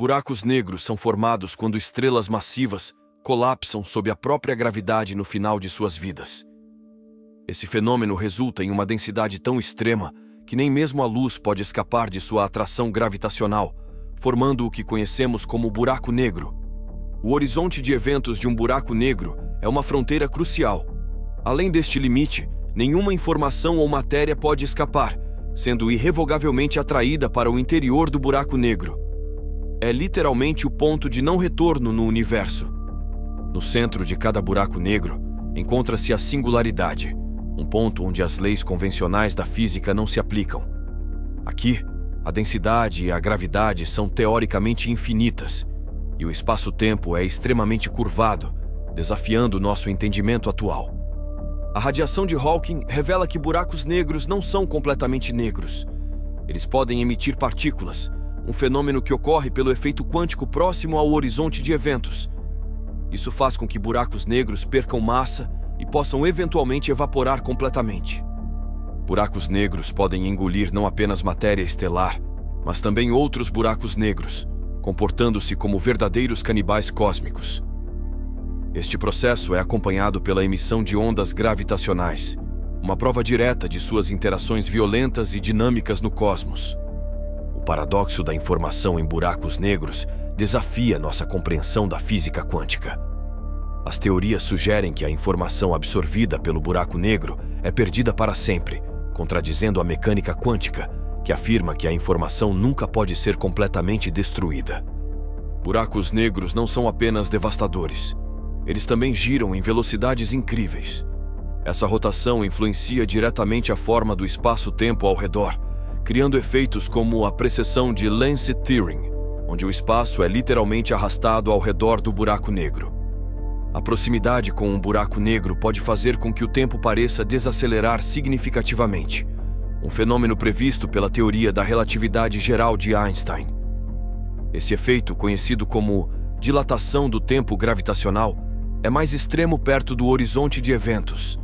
Buracos negros são formados quando estrelas massivas colapsam sob a própria gravidade no final de suas vidas. Esse fenômeno resulta em uma densidade tão extrema que nem mesmo a luz pode escapar de sua atração gravitacional, formando o que conhecemos como buraco negro. O horizonte de eventos de um buraco negro é uma fronteira crucial. Além deste limite, nenhuma informação ou matéria pode escapar, sendo irrevogavelmente atraída para o interior do buraco negro. É literalmente o ponto de não retorno no universo. No centro de cada buraco negro encontra-se a singularidade, um ponto onde as leis convencionais da física não se aplicam. Aqui, a densidade e a gravidade são teoricamente infinitas, e o espaço-tempo é extremamente curvado, desafiando nosso entendimento atual. A radiação de Hawking revela que buracos negros não são completamente negros. Eles podem emitir partículas, um fenômeno que ocorre pelo efeito quântico próximo ao horizonte de eventos. Isso faz com que buracos negros percam massa e possam eventualmente evaporar completamente. Buracos negros podem engolir não apenas matéria estelar, mas também outros buracos negros, comportando-se como verdadeiros canibais cósmicos. Este processo é acompanhado pela emissão de ondas gravitacionais, uma prova direta de suas interações violentas e dinâmicas no cosmos. O paradoxo da informação em buracos negros desafia nossa compreensão da física quântica. As teorias sugerem que a informação absorvida pelo buraco negro é perdida para sempre, contradizendo a mecânica quântica, que afirma que a informação nunca pode ser completamente destruída. Buracos negros não são apenas devastadores, eles também giram em velocidades incríveis. Essa rotação influencia diretamente a forma do espaço-tempo ao redor, criando efeitos como a precessão de lensing-tearing, onde o espaço é literalmente arrastado ao redor do buraco negro. A proximidade com um buraco negro pode fazer com que o tempo pareça desacelerar significativamente, um fenômeno previsto pela teoria da relatividade geral de Einstein. Esse efeito, conhecido como dilatação do tempo gravitacional, é mais extremo perto do horizonte de eventos.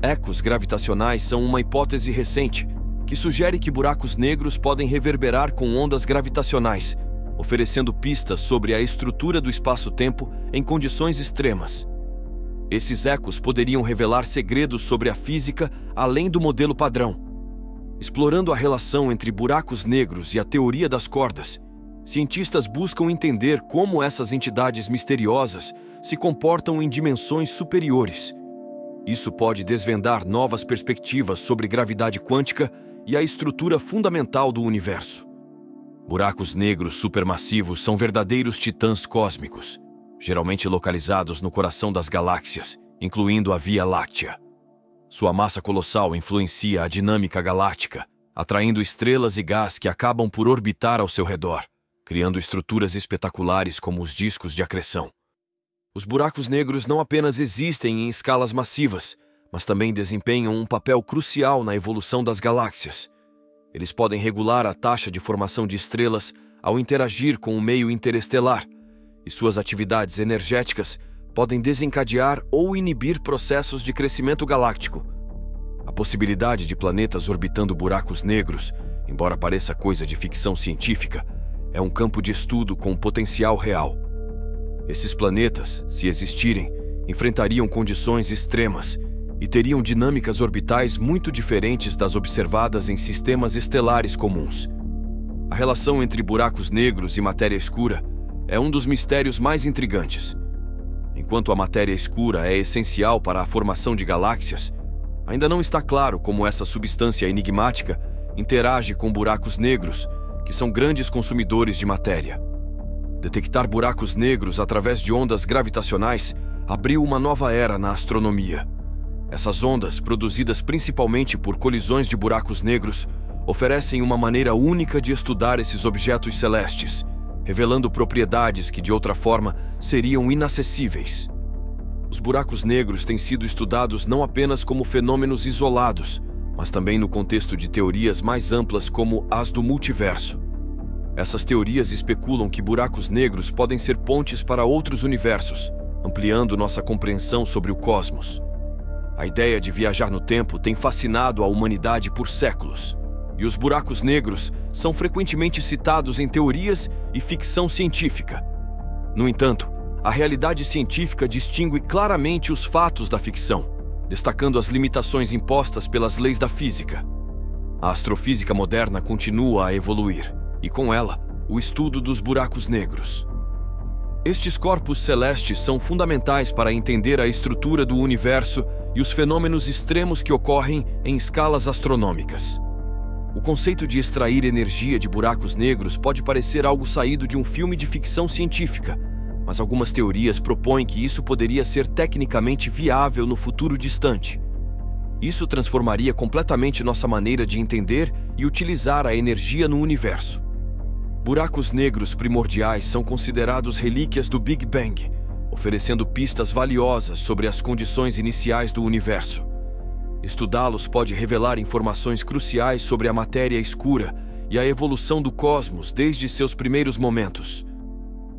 Ecos gravitacionais são uma hipótese recente que sugere que buracos negros podem reverberar com ondas gravitacionais, oferecendo pistas sobre a estrutura do espaço-tempo em condições extremas. Esses ecos poderiam revelar segredos sobre a física além do modelo padrão. Explorando a relação entre buracos negros e a teoria das cordas, cientistas buscam entender como essas entidades misteriosas se comportam em dimensões superiores. Isso pode desvendar novas perspectivas sobre gravidade quântica e a estrutura fundamental do universo. Buracos negros supermassivos são verdadeiros titãs cósmicos, geralmente localizados no coração das galáxias, incluindo a Via Láctea. Sua massa colossal influencia a dinâmica galáctica, atraindo estrelas e gás que acabam por orbitar ao seu redor criando estruturas espetaculares como os discos de acreção. Os buracos negros não apenas existem em escalas massivas, mas também desempenham um papel crucial na evolução das galáxias. Eles podem regular a taxa de formação de estrelas ao interagir com o meio interestelar, e suas atividades energéticas podem desencadear ou inibir processos de crescimento galáctico. A possibilidade de planetas orbitando buracos negros, embora pareça coisa de ficção científica, é um campo de estudo com potencial real. Esses planetas, se existirem, enfrentariam condições extremas e teriam dinâmicas orbitais muito diferentes das observadas em sistemas estelares comuns. A relação entre buracos negros e matéria escura é um dos mistérios mais intrigantes. Enquanto a matéria escura é essencial para a formação de galáxias, ainda não está claro como essa substância enigmática interage com buracos negros que são grandes consumidores de matéria. Detectar buracos negros através de ondas gravitacionais abriu uma nova era na astronomia. Essas ondas, produzidas principalmente por colisões de buracos negros, oferecem uma maneira única de estudar esses objetos celestes, revelando propriedades que de outra forma seriam inacessíveis. Os buracos negros têm sido estudados não apenas como fenômenos isolados, mas também no contexto de teorias mais amplas como as do multiverso. Essas teorias especulam que buracos negros podem ser pontes para outros universos, ampliando nossa compreensão sobre o cosmos. A ideia de viajar no tempo tem fascinado a humanidade por séculos. e os buracos negros são frequentemente citados em teorias e ficção científica. No entanto, a realidade científica distingue claramente os fatos da ficção, destacando as limitações impostas pelas leis da física. A astrofísica moderna continua a evoluir, e com ela, o estudo dos buracos negros. Estes corpos celestes são fundamentais para entender a estrutura do universo e os fenômenos extremos que ocorrem em escalas astronômicas. O conceito de extrair energia de buracos negros pode parecer algo saído de um filme de ficção científica, mas algumas teorias propõem que isso poderia ser tecnicamente viável no futuro distante. Isso transformaria completamente nossa maneira de entender e utilizar a energia no universo. Buracos negros primordiais são considerados relíquias do Big Bang, oferecendo pistas valiosas sobre as condições iniciais do universo. Estudá-los pode revelar informações cruciais sobre a matéria escura e a evolução do cosmos desde seus primeiros momentos.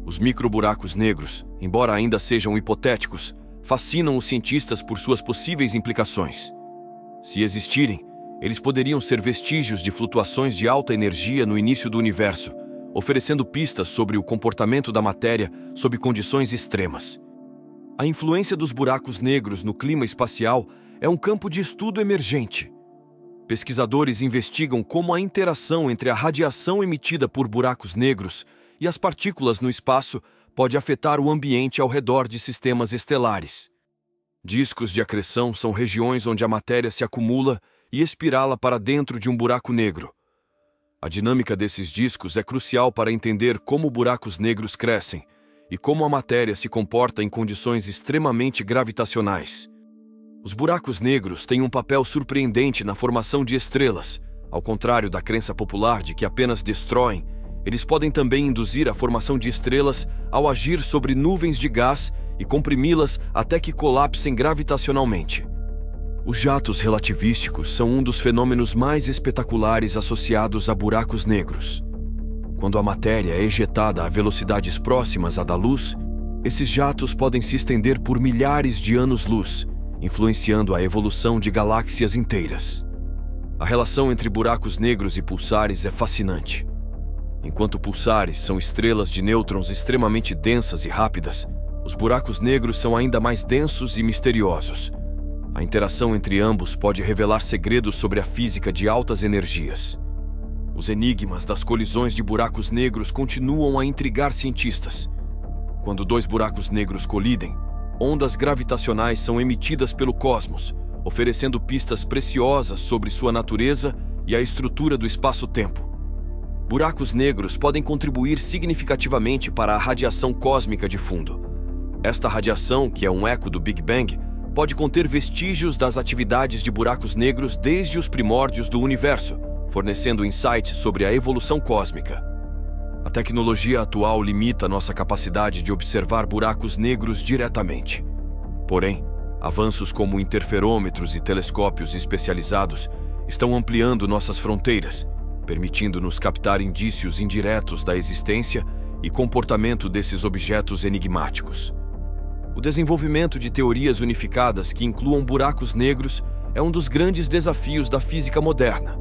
Os microburacos negros, embora ainda sejam hipotéticos, fascinam os cientistas por suas possíveis implicações. Se existirem, eles poderiam ser vestígios de flutuações de alta energia no início do universo, oferecendo pistas sobre o comportamento da matéria sob condições extremas. A influência dos buracos negros no clima espacial é um campo de estudo emergente. Pesquisadores investigam como a interação entre a radiação emitida por buracos negros e as partículas no espaço pode afetar o ambiente ao redor de sistemas estelares. Discos de acreção são regiões onde a matéria se acumula e espirala para dentro de um buraco negro. A dinâmica desses discos é crucial para entender como buracos negros crescem e como a matéria se comporta em condições extremamente gravitacionais. Os buracos negros têm um papel surpreendente na formação de estrelas. Ao contrário da crença popular de que apenas destroem, eles podem também induzir a formação de estrelas ao agir sobre nuvens de gás e comprimi-las até que colapsem gravitacionalmente. Os jatos relativísticos são um dos fenômenos mais espetaculares associados a buracos negros. Quando a matéria é ejetada a velocidades próximas à da luz, esses jatos podem se estender por milhares de anos-luz, influenciando a evolução de galáxias inteiras. A relação entre buracos negros e pulsares é fascinante. Enquanto pulsares são estrelas de nêutrons extremamente densas e rápidas, os buracos negros são ainda mais densos e misteriosos, a interação entre ambos pode revelar segredos sobre a física de altas energias. Os enigmas das colisões de buracos negros continuam a intrigar cientistas. Quando dois buracos negros colidem, ondas gravitacionais são emitidas pelo cosmos, oferecendo pistas preciosas sobre sua natureza e a estrutura do espaço-tempo. Buracos negros podem contribuir significativamente para a radiação cósmica de fundo. Esta radiação, que é um eco do Big Bang, pode conter vestígios das atividades de buracos negros desde os primórdios do universo, fornecendo insights sobre a evolução cósmica. A tecnologia atual limita nossa capacidade de observar buracos negros diretamente. Porém, avanços como interferômetros e telescópios especializados estão ampliando nossas fronteiras, permitindo-nos captar indícios indiretos da existência e comportamento desses objetos enigmáticos. O desenvolvimento de teorias unificadas que incluam buracos negros é um dos grandes desafios da física moderna.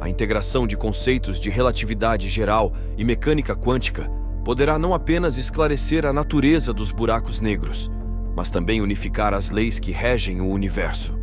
A integração de conceitos de relatividade geral e mecânica quântica poderá não apenas esclarecer a natureza dos buracos negros, mas também unificar as leis que regem o universo.